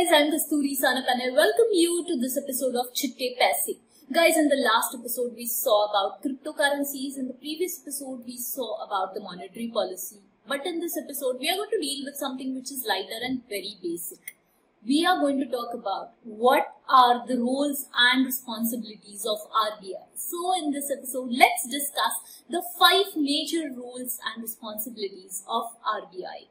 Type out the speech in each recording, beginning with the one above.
guys, I'm Kasturi Sanap and I welcome you to this episode of Chutte Paise. Guys, in the last episode we saw about cryptocurrencies. In the previous episode we saw about the monetary policy. But in this episode we are going to deal with something which is lighter and very basic. We are going to talk about what are the roles and responsibilities of RBI. So in this episode, let's discuss the five major roles and responsibilities of RBI.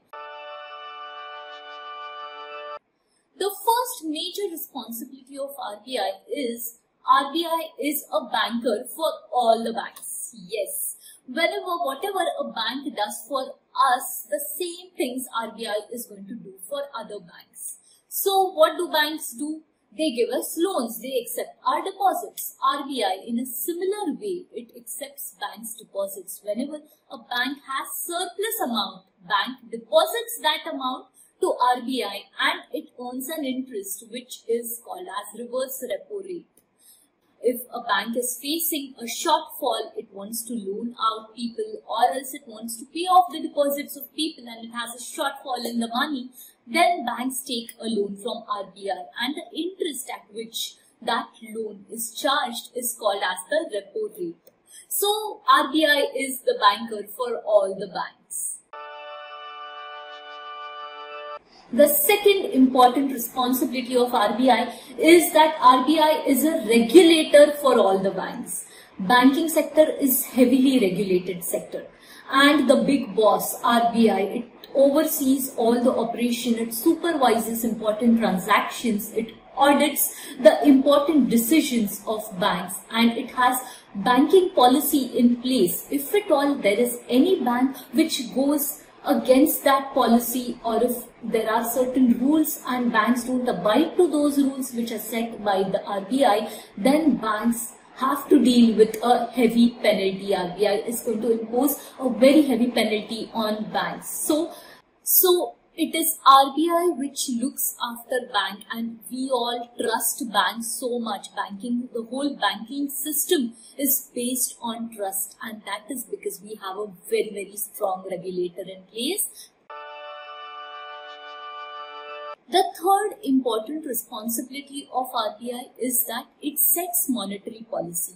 The first major responsibility of RBI is RBI is a banker for all the banks. Yes. Whenever, whatever a bank does for us, the same things RBI is going to do for other banks. So what do banks do? They give us loans. They accept our deposits. RBI in a similar way, it accepts banks deposits. Whenever a bank has surplus amount, bank deposits that amount to RBI and it earns an interest which is called as reverse repo rate. If a bank is facing a shortfall, it wants to loan out people or else it wants to pay off the deposits of people and it has a shortfall in the money, then banks take a loan from RBI and the interest at which that loan is charged is called as the repo rate. So RBI is the banker for all the banks. The second important responsibility of RBI is that RBI is a regulator for all the banks. Banking sector is heavily regulated sector and the big boss RBI it oversees all the operation it supervises important transactions it audits the important decisions of banks and it has banking policy in place if at all there is any bank which goes against that policy or if there are certain rules and banks don't abide to those rules which are set by the RBI, then banks have to deal with a heavy penalty. RBI is going to impose a very heavy penalty on banks. So, so it is RBI which looks after bank and we all trust banks so much. Banking, the whole banking system is based on trust and that is because we have a very, very strong regulator in place. The third important responsibility of RBI is that it sets monetary policy.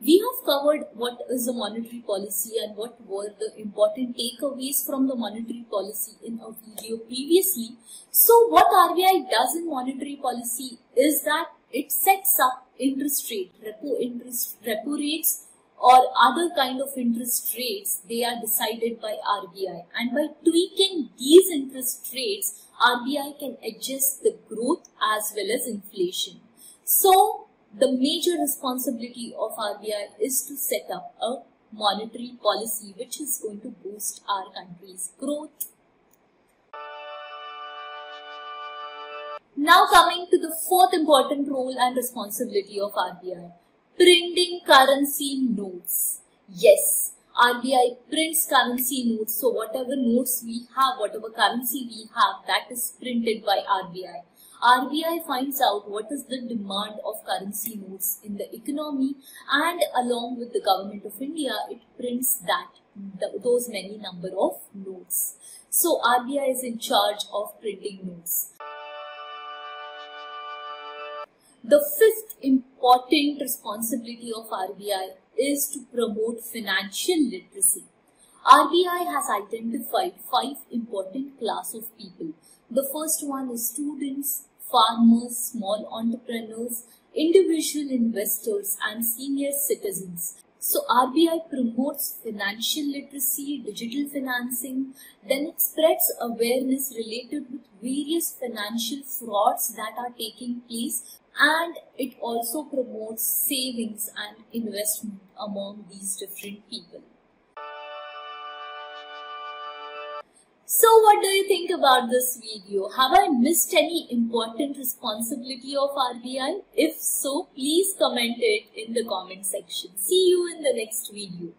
We have covered what is the monetary policy and what were the important takeaways from the monetary policy in a video previously. So what RBI does in monetary policy is that it sets up interest rate, repo interest, repo rates or other kind of interest rates, they are decided by RBI. And by tweaking these interest rates, RBI can adjust the growth as well as inflation. So the major responsibility of RBI is to set up a monetary policy which is going to boost our country's growth. Now coming to the fourth important role and responsibility of RBI, printing currency notes. Yes, RBI prints currency notes. So whatever notes we have, whatever currency we have, that is printed by RBI. RBI finds out what is the demand of currency notes in the economy and along with the government of India, it prints that those many number of notes. So RBI is in charge of printing notes. The fifth important responsibility of RBI is to promote financial literacy. RBI has identified five important class of people the first one is students, farmers, small entrepreneurs, individual investors and senior citizens. So RBI promotes financial literacy, digital financing, then it spreads awareness related with various financial frauds that are taking place and it also promotes savings and investment among these different people. So what do you think about this video? Have I missed any important responsibility of RBI? If so, please comment it in the comment section. See you in the next video.